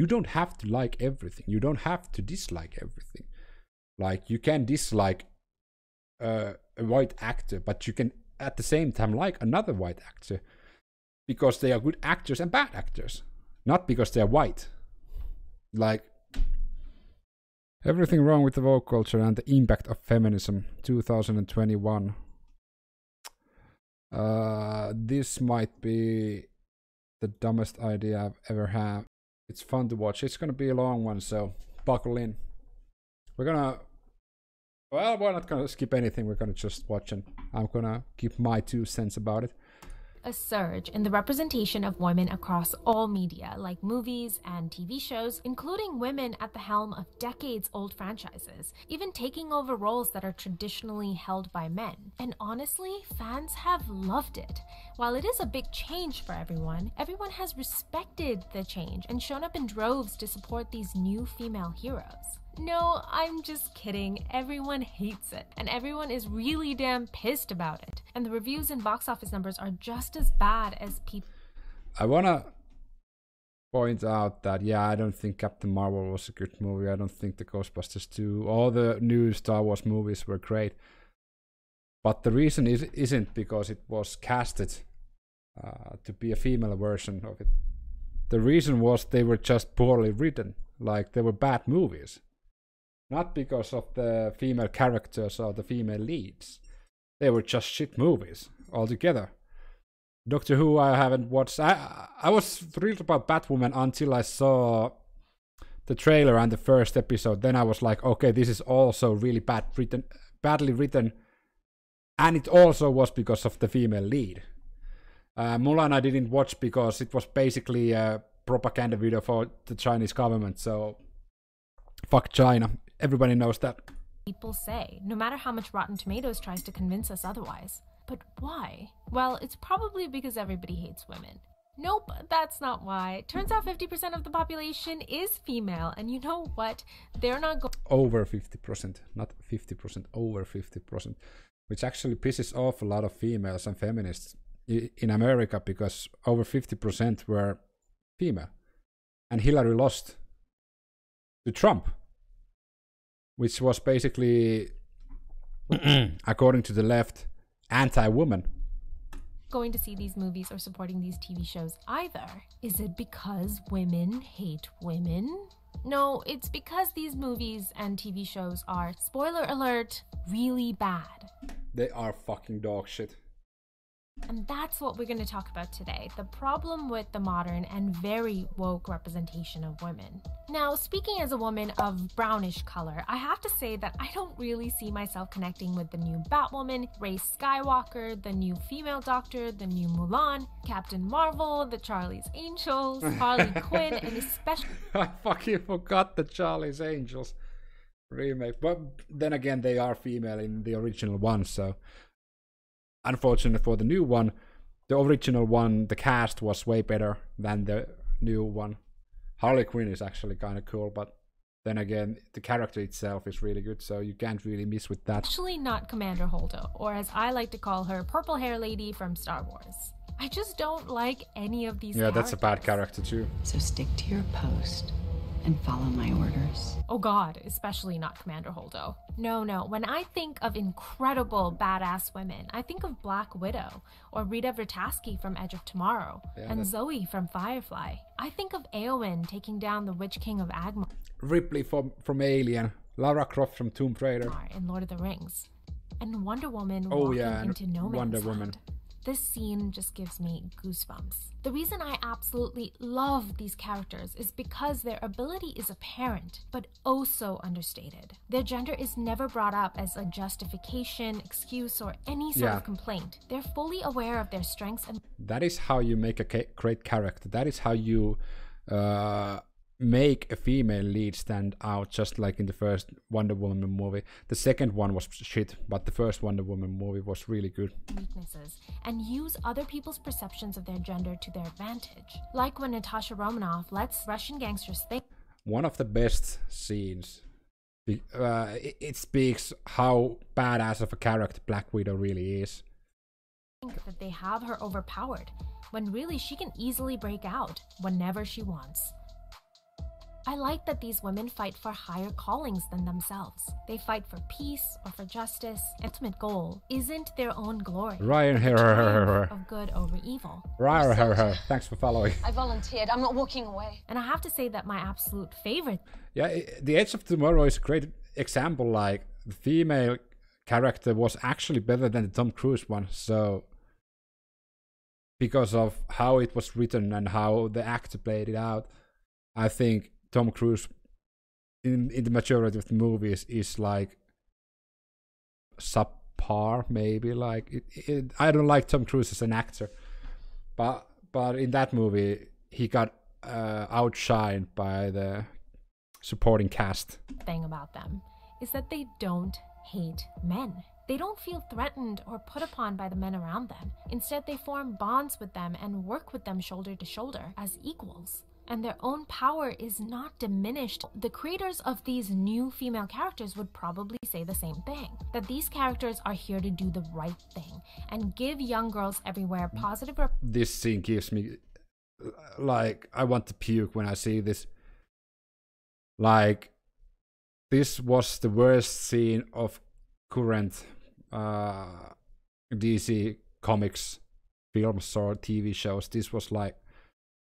You don't have to like everything. You don't have to dislike everything. Like you can dislike uh, a white actor, but you can at the same time like another white actor because they are good actors and bad actors, not because they are white. Like everything wrong with the woke culture and the impact of feminism 2021 uh, this might be the dumbest idea I've ever had. It's fun to watch. It's gonna be a long one, so buckle in. We're gonna. Well, we're not gonna skip anything. We're gonna just watch and I'm gonna give my two cents about it a surge in the representation of women across all media, like movies and TV shows, including women at the helm of decades old franchises, even taking over roles that are traditionally held by men. And honestly, fans have loved it. While it is a big change for everyone, everyone has respected the change and shown up in droves to support these new female heroes. No, I'm just kidding. Everyone hates it, and everyone is really damn pissed about it. And the reviews and box office numbers are just as bad as people. I wanna point out that yeah, I don't think Captain Marvel was a good movie. I don't think the Ghostbusters 2, all the new Star Wars movies were great. But the reason is isn't because it was casted uh, to be a female version of it. The reason was they were just poorly written. Like they were bad movies not because of the female characters or the female leads. They were just shit movies altogether. Doctor Who I haven't watched. I I was thrilled about Batwoman until I saw the trailer and the first episode. Then I was like, okay, this is also really bad written, badly written, and it also was because of the female lead. Uh, Mulan I didn't watch because it was basically a propaganda video for the Chinese government. So fuck China. Everybody knows that. People say, no matter how much Rotten Tomatoes tries to convince us otherwise. But why? Well, it's probably because everybody hates women. Nope, that's not why. Turns out 50% of the population is female, and you know what? They're not going. Over 50%, not 50%, over 50%, which actually pisses off a lot of females and feminists in America because over 50% were female. And Hillary lost to Trump which was basically, according to the left, anti woman. Going to see these movies or supporting these TV shows either. Is it because women hate women? No, it's because these movies and TV shows are, spoiler alert, really bad. They are fucking dog shit. And that's what we're going to talk about today the problem with the modern and very woke representation of women. Now, speaking as a woman of brownish color, I have to say that I don't really see myself connecting with the new Batwoman, Rey Skywalker, the new female Doctor, the new Mulan, Captain Marvel, the Charlie's Angels, Harley Quinn, and especially. I fucking forgot the Charlie's Angels remake. But then again, they are female in the original one, so unfortunately for the new one, the original one, the cast was way better than the new one. Harley Quinn is actually kind of cool, but then again, the character itself is really good, so you can't really miss with that. Actually, not Commander Holdo, or as I like to call her, Purple Hair Lady from Star Wars. I just don't like any of these. Yeah, characters. that's a bad character too. So stick to your post and follow my orders. Oh god, especially not Commander Holdo. No, no, when I think of incredible badass women, I think of Black Widow, or Rita Vrataski from Edge of Tomorrow, yeah, and Zoe from Firefly. I think of Eowyn taking down the Witch King of Angmar. Ripley from, from Alien, Lara Croft from Tomb Raider. In Lord of the Rings. And Wonder Woman oh, walking yeah, into No Man's Wonder Land. Woman. This scene just gives me goosebumps. The reason I absolutely love these characters is because their ability is apparent, but oh so understated. Their gender is never brought up as a justification, excuse, or any sort yeah. of complaint. They're fully aware of their strengths and. That is how you make a great character. That is how you uh, make a female lead stand out just like in the first Wonder Woman movie. The second one was shit, but the first Wonder Woman movie was really good. Weaknesses and use other people's perceptions of their gender to their advantage. Like when Natasha Romanoff lets Russian gangsters think. One of the best scenes. Uh, it, it speaks how badass of a character Black Widow really is. That they have her overpowered, when really she can easily break out whenever she wants. I like that these women fight for higher callings than themselves. They fight for peace or for justice. Ultimate goal isn't their own glory. Ryan but the here, triumph of good over evil. Ryan here, thanks for following. I volunteered. I'm not walking away. And I have to say that my absolute favorite Yeah, The Edge of Tomorrow is a great example. Like the female character was actually better than the Tom Cruise one. So because of how it was written and how the actor played it out, I think Tom Cruise in in the majority of the movies is like subpar, maybe. Like it, it, I don't like Tom Cruise as an actor, but but in that movie he got uh, outshined by the supporting cast. thing about them is that they don't hate men. They don't feel threatened or put upon by the men around them. Instead, they form bonds with them and work with them shoulder to shoulder as equals. And their own power is not diminished. The creators of these new female characters would probably say the same thing that these characters are here to do the right thing and give young girls everywhere positive This scene gives me like I want to puke when I see this. Like this was the worst scene of current uh, DC comics films or TV shows. This was like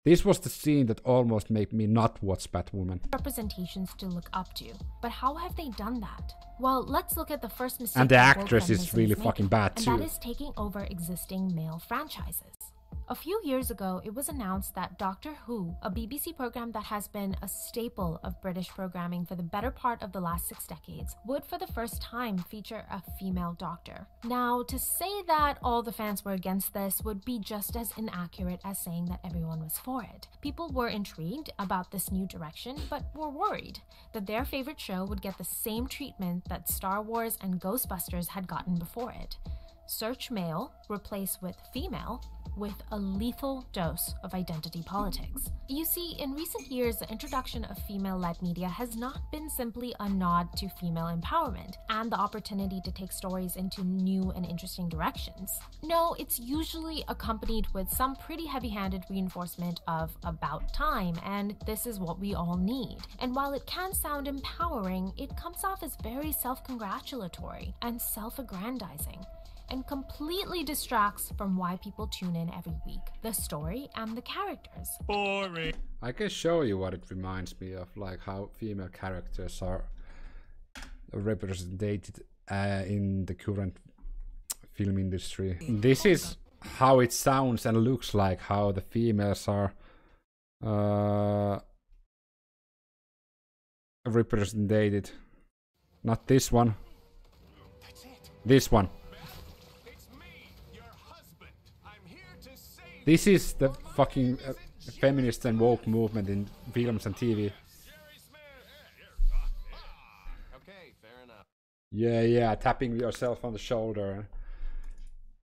this was the scene that almost made me not watch Batwoman. representations to look up to. But how have they done that? Well, let's look at the first mistake. And the actress is really fucking bad, too. and that is taking over existing male franchises. A few years ago, it was announced that Doctor Who, a BBC program that has been a staple of British programming for the better part of the last six decades, would for the first time feature a female doctor. Now, to say that all the fans were against this would be just as inaccurate as saying that everyone was for it. People were intrigued about this new direction, but were worried that their favorite show would get the same treatment that Star Wars and Ghostbusters had gotten before it. Search male replace with female with a lethal dose of identity politics. You see, in recent years, the introduction of female led media has not been simply a nod to female empowerment and the opportunity to take stories into new and interesting directions. No, it's usually accompanied with some pretty heavy handed reinforcement of about time, and this is what we all need. And while it can sound empowering, it comes off as very self congratulatory and self aggrandizing and completely distracts from why people tune in every week the story and the characters. Boring. I can show you what it reminds me of, like how female characters are represented uh, in the current film industry. This is how it sounds and looks like how the females are uh, represented. Not this one. This one. This is the fucking uh, feminist and woke movement in films and TV. Okay, fair enough. Yeah, yeah, tapping yourself on the shoulder.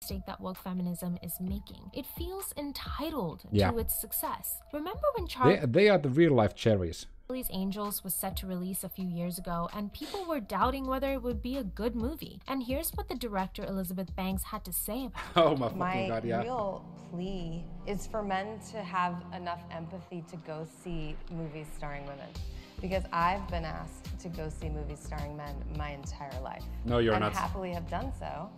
Mistake that woke feminism is making. It feels entitled Yeah. to its success. Remember when They, they are the real life cherries. Angels was set to release a few years ago, and people were doubting whether it would be a good movie. And here's what the director Elizabeth Banks had to say about it. Oh my fucking My god, yeah. My real plea is for men to have enough empathy to go see movies starring women. Because I've been asked to go see movies starring men my entire life. No, you're and not. happily have done so.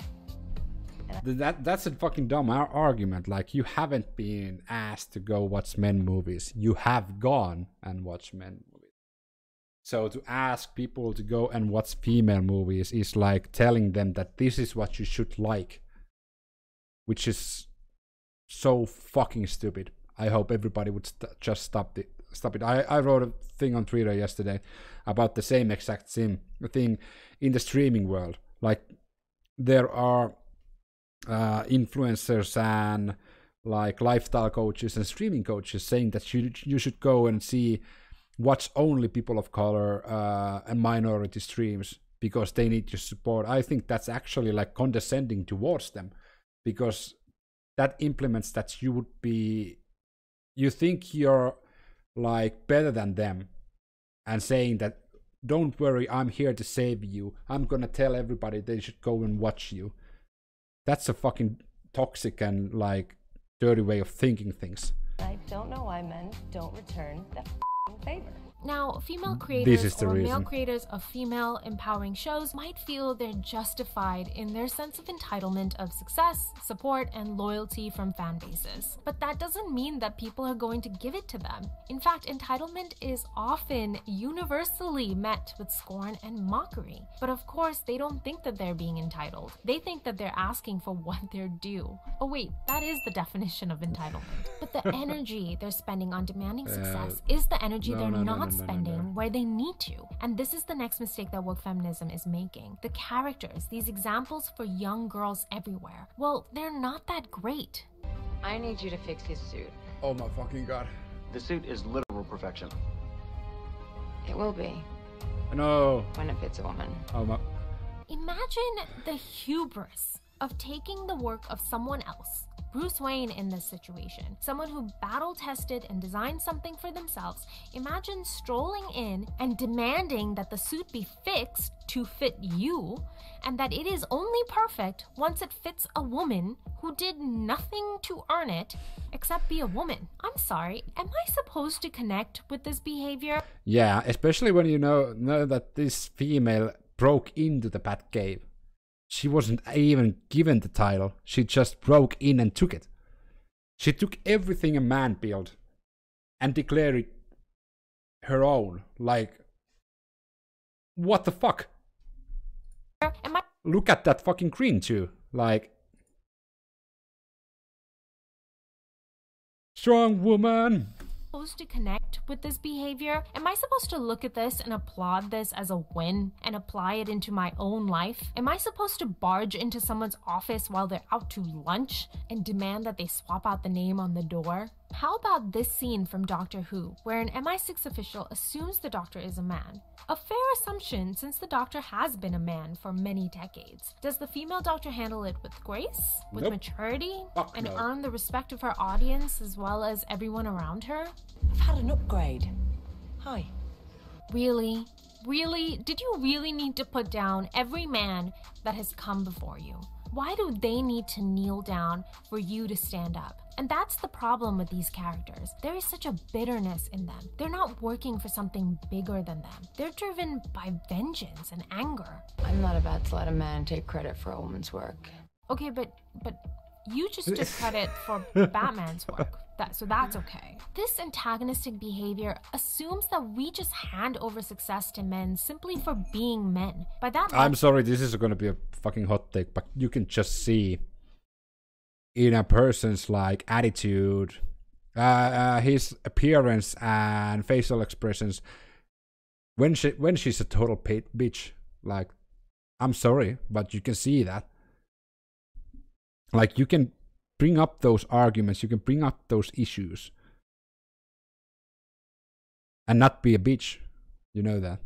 That that's a fucking dumb argument. Like you haven't been asked to go watch men movies. You have gone and watched men movies. So to ask people to go and watch female movies is like telling them that this is what you should like, which is so fucking stupid. I hope everybody would st- just stop it. Stop it. I, I wrote a thing on Twitter yesterday about the same exact sim thing in the streaming world. Like there are uh, influencers and like lifestyle coaches and streaming coaches saying that you you should go and see watch only people of color uh, and minority streams because they need your support. I think that's actually like condescending towards them because that implements that you would be you think you're like better than them and saying that don't worry i'm here to save you. I'm gonna tell everybody they should go and watch you. That's a fucking toxic and like dirty way of thinking things. I don't know why men don't return the favor. Now, female creators or male creators of female empowering shows might feel they're justified in their sense of entitlement of success, support, and loyalty from fan bases. But that doesn't mean that people are going to give it to them. In fact, entitlement is often universally met with scorn and mockery. But of course, they don't think that they're being entitled. They think that they're asking for what they're due. Oh, wait, that is the definition of entitlement. But the energy they're spending on demanding success is the energy no, they're no, no, not no, no, no, spending no. where they need to. And this is the next mistake that woke feminism is making. The characters, these examples for young girls everywhere, well, they're not that great. I need you to fix his suit. Oh my fucking god. The suit is literal perfection. It will be No. when it fits a woman. Oh my. Imagine the hubris of taking the work of someone else. Bruce Wayne in this situation, someone who battle tested and designed something for themselves. Imagine strolling in and demanding that the suit be fixed to fit you, and that it is only perfect once it fits a woman who did nothing to earn it except be a woman. I'm sorry, am I supposed to connect with this behavior? Yeah, especially when you know know that this female broke into the Batcave. She wasn't even given the title. She just broke in and took it. She took everything a man built and declared it her own. Like, what the fuck? Look at that fucking green too. Like, strong woman. Supposed to connect with this behavior? Am I supposed to look at this and applaud this as a win and apply it into my own life? Am I supposed to barge into someone's office while they're out to lunch and demand that they swap out the name on the door? How about this scene from Doctor Who, where an MI6 official assumes the doctor is a man? A fair assumption since the doctor has been a man for many decades. Does the female doctor handle it with grace, with Nope. maturity, Fuck and no. earn the respect of her audience as well as everyone around her? I've had an upgrade. Hi. Really? Really? Did you really need to put down every man that has come before you? Why do they need to kneel down for you to stand up? And that's the problem with these characters. There is such a bitterness in them. They're not working for something bigger than them. They're driven by vengeance and anger. I'm not about to let a man take credit for a woman's work. Okay, but but you just took credit for Batman's work. That, so that's okay. This antagonistic behavior assumes that we just hand over success to men simply for being men. By that I'm sorry, this is going to be a fucking hot take, but you can just see in a person's like attitude, uh, uh, his appearance and facial expressions when she when she's a total pa- bitch. Like, I'm sorry, but you can see that. Like, you can bring up those arguments, you can bring up those issues, and not be a bitch. You know that.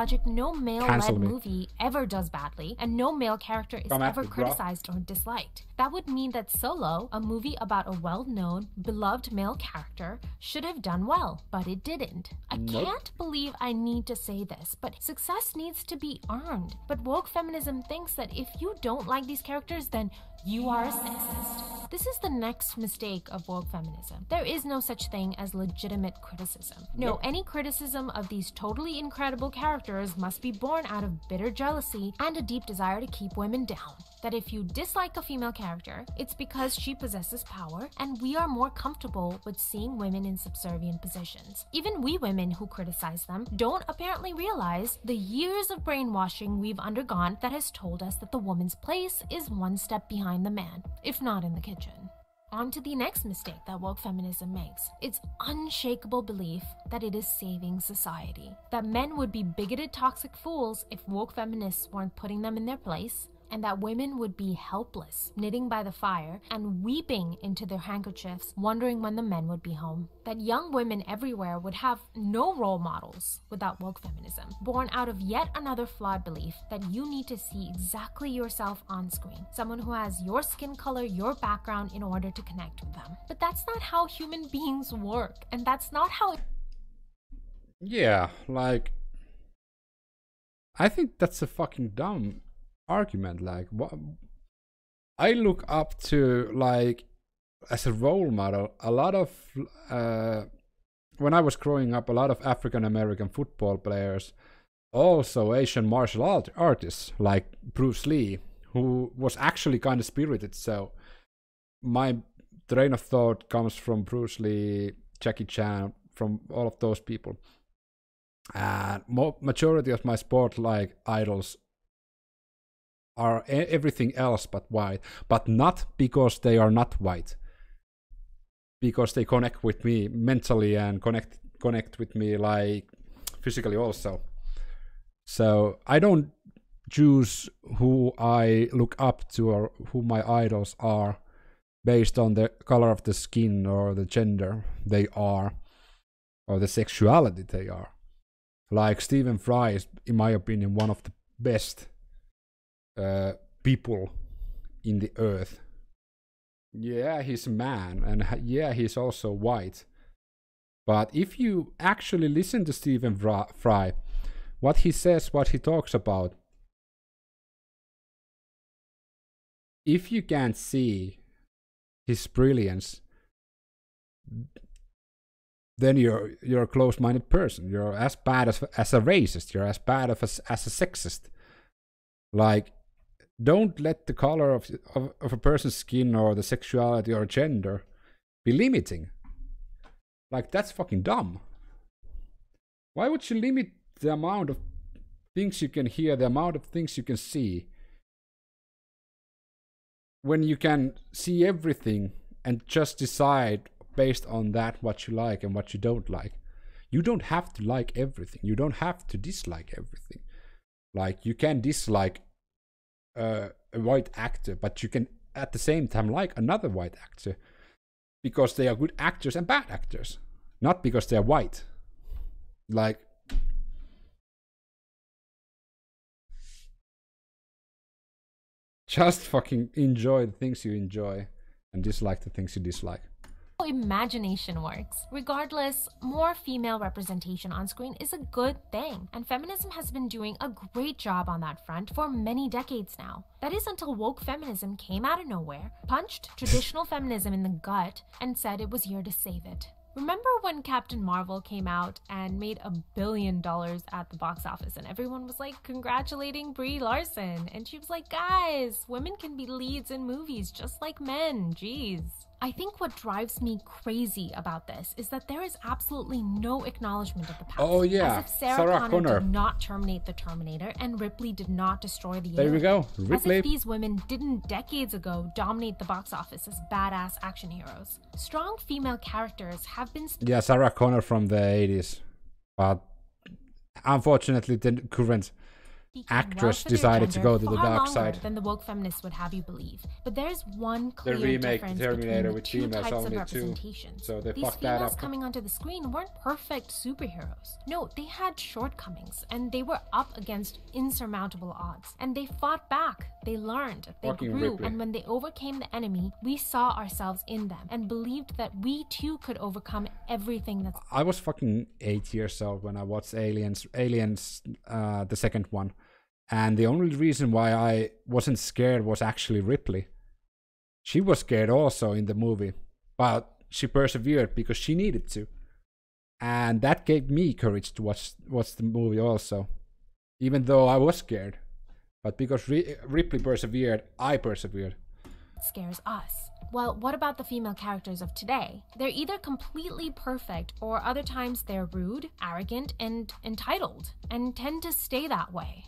Logic, no male-led movie ever does badly, and no male character is Come ever criticized or disliked. That would mean that Solo, a movie about a well known, beloved male character, should have done well, but it didn't. I Nope. can't believe I need to say this, but success needs to be earned. But woke feminism thinks that if you don't like these characters, then you are a sexist. This is the next mistake of woke feminism. There is no such thing as legitimate criticism. No, any criticism of these totally incredible characters must be born out of bitter jealousy and a deep desire to keep women down. That if you dislike a female character, it's because she possesses power, and we are more comfortable with seeing women in subservient positions. Even we women who criticize them don't apparently realize the years of brainwashing we've undergone that has told us that the woman's place is one step behind the man, if not in the kitchen. On to the next mistake that woke feminism makes its unshakable belief that it is saving society. That men would be bigoted, toxic fools if woke feminists weren't putting them in their place, and that women would be helpless, knitting by the fire and weeping into their handkerchiefs, wondering when the men would be home. That young women everywhere would have no role models without woke feminism, born out of yet another flawed belief that you need to see exactly yourself on screen, someone who has your skin color, your background in order to connect with them. But that's not how human beings work, and that's not how Yeah, like I think that's a fucking dumb argument. Like, what? I look up to like as a role model a lot of uh, when I was growing up, a lot of African American football players, also Asian martial art artists like Bruce Lee, who was actually kind of spirited. So my train of thought comes from Bruce Lee, Jackie Chan, from all of those people. And majority of my sport like idols are everything else but white, but not because they are not white, because they connect with me mentally and connect connect with me like physically also. So I don't choose who I look up to or who my idols are based on the color of the skin or the gender they are or the sexuality they are. Like Stephen Fry is, in my opinion, one of the best uh, people in the earth. Yeah, he's a man, and yeah, he's also white. But if you actually listen to Stephen Fry, what he says, what he talks about, if you can't see his brilliance, then you're you're a closed-minded person. You're as bad as as a racist. You're as bad as as a sexist. Like, don't let the color of, of of a person's skin or the sexuality or gender be limiting. Like that's fucking dumb. Why would you limit the amount of things you can hear, the amount of things you can see, when you can see everything and just decide based on that what you like and what you don't like? You don't have to like everything. You don't have to dislike everything. Like you can dislike uh, a white actor, but you can at the same time like another white actor because they are good actors and bad actors, not because they are white. Like just fucking enjoy the things you enjoy and dislike the things you dislike. Imagination works. Regardless, more female representation on screen is a good thing, and feminism has been doing a great job on that front for many decades now. That is until woke feminism came out of nowhere, punched traditional feminism in the gut, and said it was here to save it. Remember when Captain Marvel came out and made a billion dollars at the box office, and everyone was like congratulating Brie Larson? And she was like, guys, women can be leads in movies just like men. Jeez. I think what drives me crazy about this is that there is absolutely no acknowledgement of the past. Oh, yeah. As if Sarah, Sarah Connor, Connor. did not terminate the Terminator and Ripley did not destroy the There we go. Ripley. As if these women didn't decades ago dominate the box office as badass action heroes. Strong female characters have been Yeah, Sarah Connor from the 80s. But unfortunately, the current actress well for their decided to go to the far dark longer side. Than the woke feminists would have you believe. But there's one clear remake difference Terminator between the with two females types of only too. representation. So they These fucked that females up. coming onto the screen weren't perfect superheroes. No, they had shortcomings, and they were up against insurmountable odds. And they fought back. They learned. They Fucking grew. Ripley. And when they overcame the enemy, we saw ourselves in them and believed that we too could overcome everything that's I was fucking eight years old when I watched Aliens, Aliens, uh, the second one, and the only reason why I wasn't scared was actually Ripley. She was scared also in the movie, but she persevered because she needed to, and that gave me courage to watch watch the movie also, even though I was scared. But because Ri- Ripley persevered, I persevered. scares us. Well, what about the female characters of today? They're either completely perfect or other times they're rude, arrogant, and entitled, and tend to stay that way.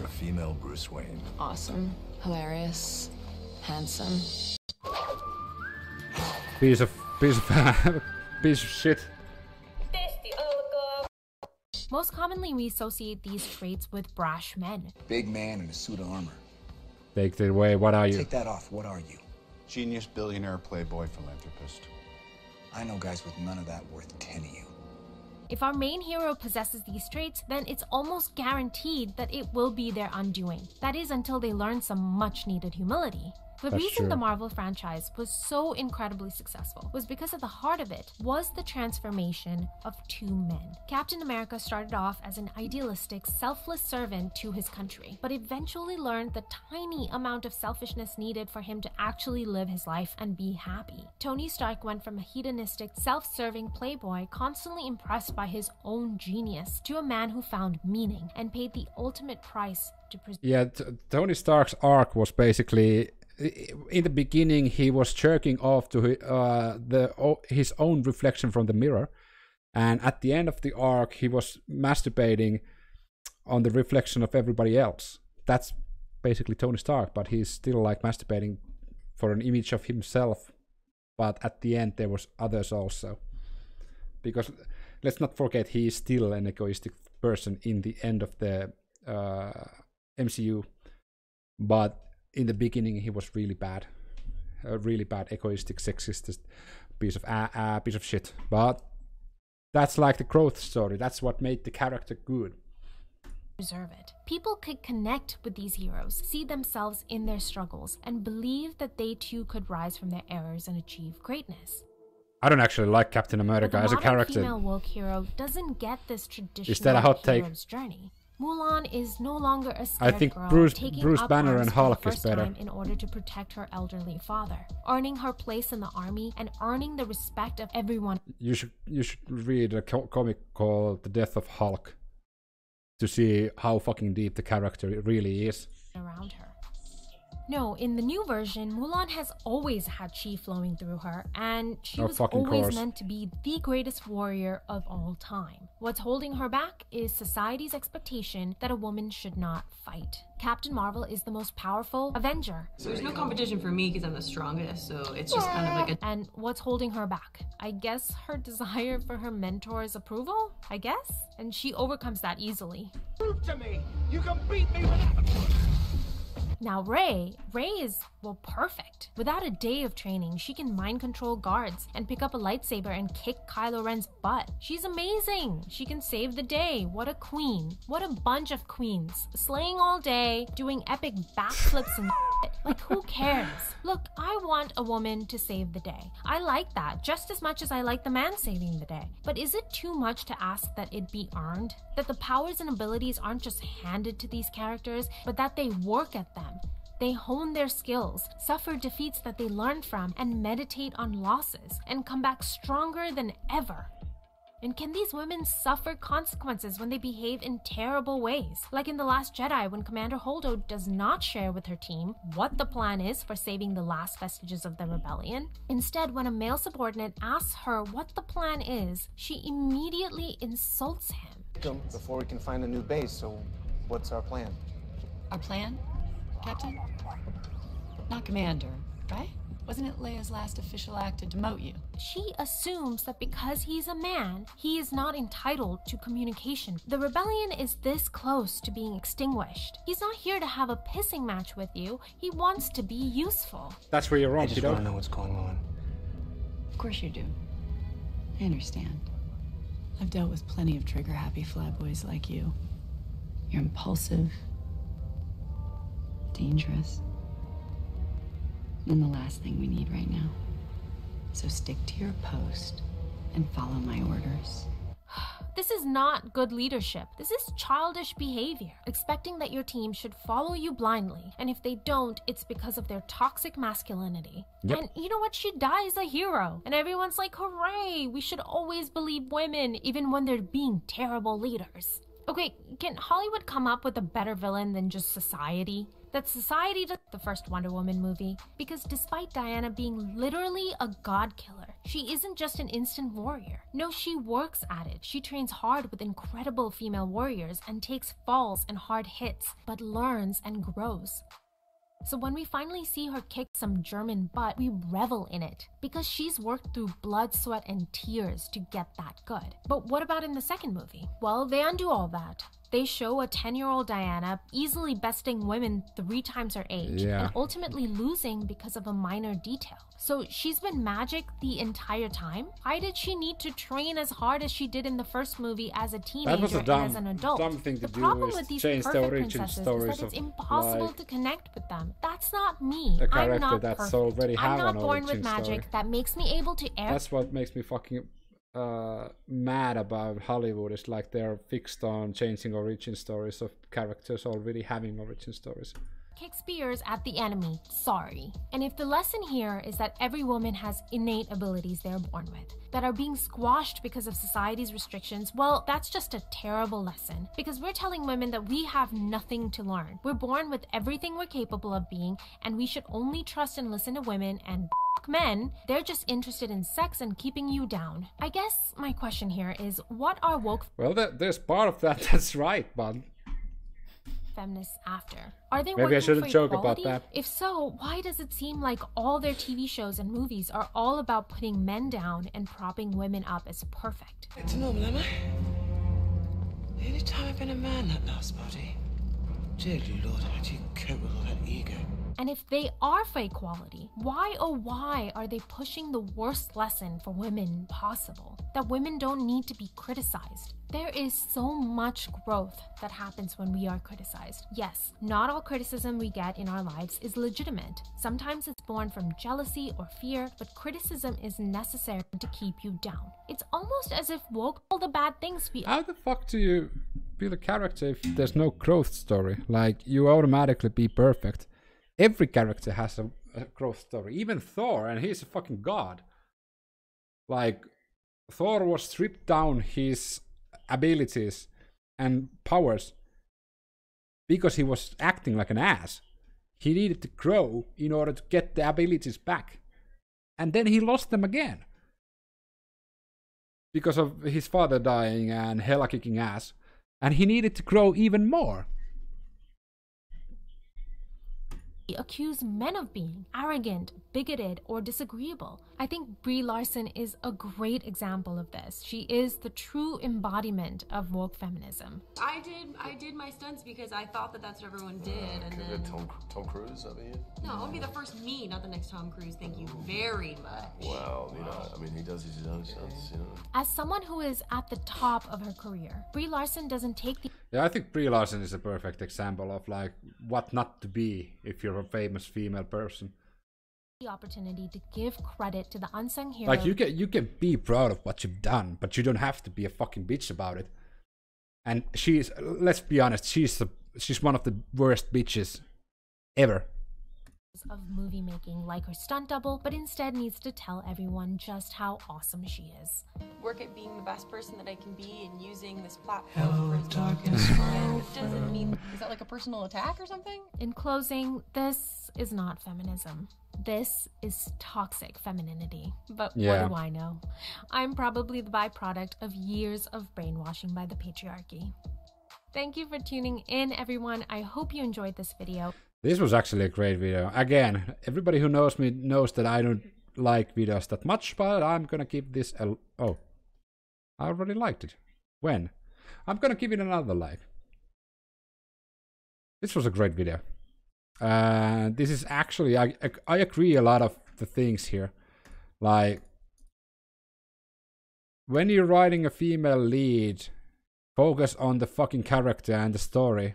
You're a female Bruce Wayne. Awesome, hilarious, handsome. Piece of piece of piece of shit. Oh, Most commonly, we associate these traits with brash men. Big man in a suit of armor. Take it away. What are you? Take that off. What are you? Genius, billionaire, playboy, philanthropist. I know guys with none of that worth ten of you. If our main hero possesses these traits, then it's almost guaranteed that it will be their undoing. That is, until they learn some much needed humility. The That's reason the. Marvel franchise was so incredibly successful was because at the heart of it was the transformation of two men. Captain America started off as an idealistic, selfless servant to his country, but eventually learned the tiny amount of selfishness needed for him to actually live his life and be happy. Tony Stark went from a hedonistic, self serving playboy constantly impressed by his own genius to a man who found meaning and paid the ultimate price to preserve. Yeah, Tony Stark's arc was basically in the beginning he was jerking off to uh, the his own reflection from the mirror, and at the end of the arc he was masturbating on the reflection of everybody else. That's basically Tony Stark, but he's still like masturbating for an image of himself. But at the end there was others also, because let's not forget he is still an egoistic person in the end of the uh, MCU, but in the beginning he was really bad, a really bad, egoistic, sexist piece of uh, uh, piece of shit. But that's like the growth story. That's what made the character good. preserve it. People could connect with these heroes, see themselves in their struggles, and believe that they too could rise from their errors and achieve greatness. I don't actually like Captain America as a character. female woke hero doesn't get this traditional that a hot take? journey. Mulan is no longer a I scared think girl Bruce- taking Bruce up Banner arms and for the Hulk is better. time in order to protect her elderly father, earning her place in the army and earning the respect of everyone You should you should read a co- comic called The Death of Hulk to see how fucking deep the character really is. around her. No, in the new version, Mulan has always had chi flowing through her, and she Oh, was always course. meant to be the greatest warrior of all time. What's holding her back is society's expectation that a woman should not fight. Captain Marvel is the most powerful Avenger, So There's no competition for me because I'm the strongest, so it's just kind of like a and what's holding her back? I guess her desire for her mentor's approval? I guess? And she overcomes that easily. Prove to me you can beat me without Now, Rey, Rey is, well, perfect. Without a day of training, she can mind control guards and pick up a lightsaber and kick Kylo Ren's butt. She's amazing. She can save the day. What a queen. What a bunch of queens. Slaying all day, doing epic backflips and shit. Like, who cares? Look, I want a woman to save the day. I like that just as much as I like the man saving the day. But is it too much to ask that it be earned? That the powers and abilities aren't just handed to these characters, but that they work at them? They hone their skills, suffer defeats that they learn from, and meditate on losses, and come back stronger than ever. And can these women suffer consequences when they behave in terrible ways? Like in The Last Jedi, when Commander Holdo does not share with her team what the plan is for saving the last vestiges of the rebellion. Instead, when a male subordinate asks her what the plan is, she immediately insults him. before we can find a new base. So, what's our plan? Our plan, Captain? Not Commander, right? Wasn't it Leia's last official act to demote you? She assumes that because he's a man, he is not entitled to communication. The rebellion is this close to being extinguished. He's not here to have a pissing match with you, he wants to be useful. That's where you're wrong, I wrong, just kiddo. want to know what's going on. Of course you do. I understand. I've dealt with plenty of trigger happy flyboys like you. You're impulsive, dangerous, and the last thing we need right now. So stick to your post and follow my orders. This is not good leadership. This is childish behavior, expecting that your team should follow you blindly, and if they don't, it's because of their toxic masculinity. Yep. And you know what? She dies a hero, and everyone's like, hooray! We should always believe women, even when they're being terrible leaders. Okay, can Hollywood come up with a better villain than just society? That society does the first Wonder Woman movie, because despite Diana being literally a god killer, she isn't just an instant warrior. No, she works at it. She trains hard with incredible female warriors and takes falls and hard hits, but learns and grows. So when we finally see her kick some German butt, we revel in it because she's worked through blood, sweat, and tears to get that good. But what about in the second movie? Well, they undo all that. They show a 10 year old Diana easily besting women three times her age Yeah. and ultimately losing because of a minor detail. So she's been magic the entire time. Why did she need to train as hard as she did in the first movie as a teenager and as an adult? dumb thing to the problem with these perfect princesses is that it's impossible to connect with them. That's not me. I'm not that's perfect. I'm not born with magic story. that makes me able to air That's what makes me fucking uh, mad about Hollywood. Is like they're fixed on changing origin stories of characters already having origin stories. Kick spears at the enemy. Sorry. And if the lesson here is that every woman has innate abilities they're born with that are being squashed because of society's restrictions, well, that's just a terrible lesson. Because we're telling women that we have nothing to learn. We're born with everything we're capable of being, and we should only trust and listen to women and men. They're just interested in sex and keeping you down. I guess my question here is what are woke Well, there's part of that that's right, but feminists after? Are they Maybe I shouldn't for joke about that. If so, why does it seem like all their TV shows and movies are all about putting men down and propping women up as perfect? It's normal, am I? The only time I've been a man that last party. Dear Lord, how do you cope with all that ego? And if they are for equality, why oh why are they pushing the worst lesson for women possible? That women don't need to be criticized. There is so much growth that happens when we are criticized. Yes, not all criticism we get in our lives is legitimate. Sometimes it's born from jealousy or fear, but criticism is necessary to keep you down. It's almost as if woke all the bad things we how the fuck do you build a character if there's no growth story? Like you automatically be perfect. Every character has a, a growth story. Even Thor, and he's a fucking god. Like Thor was stripped down his abilities and powers because he was acting like an ass. He needed to grow in order to get the abilities back. And then he lost them again. Because of his father dying and Hela kicking ass. And he needed to grow even more. Accuse men of being arrogant, bigoted, or disagreeable. I think Brie Larson is a great example of this. She is the true embodiment of woke feminism. I did I did my stunts because I thought that that's what everyone did, and Could then be Tom, Tom Cruise, I mean. no, I want to be the first me, not the next Tom Cruise. Thank you very much. Well, you know, I mean, he does his own stunts, you know. As someone who is at the top of her career, Brie Larson doesn't take the Yeah, I think Brie Larson is a perfect example of like what not to be if you're a famous female person. The opportunity to give credit to the unsung hero. Like you can you can be proud of what you've done, but you don't have to be a fucking bitch about it. And she's let's be honest, she's the she's one of the worst bitches ever. Of movie making like her stunt double, but instead needs to tell everyone just how awesome she is. work at being the best person that I can be and using this platform Hello, for as darkness, And it doesn't mean is that like a personal attack or something? In closing, this is not feminism. This is toxic femininity. But Yeah. what do I know? I'm probably the byproduct of years of brainwashing by the patriarchy. Thank you for tuning in, everyone. I hope you enjoyed this video. This was actually a great video. Again, everybody who knows me knows that I don't like videos that much, but I'm gonna give this a oh. I already liked it. When? I'm gonna give it another like. This was a great video. Uh, this is actually I I agree a lot of the things here, like when you're writing a female lead, focus on the fucking character and the story,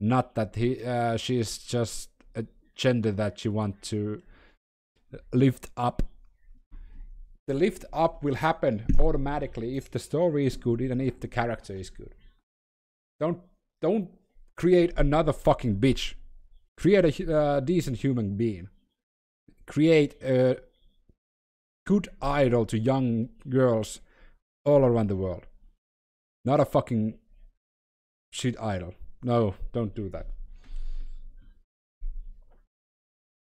not that he uh, is just a gender that you want to lift up. The lift up will happen automatically if the story is good and if the character is good. Don't don't create another fucking bitch. Create a uh, decent human being. Create a good idol to young girls all around the world. Not a fucking shit idol. No, don't do that.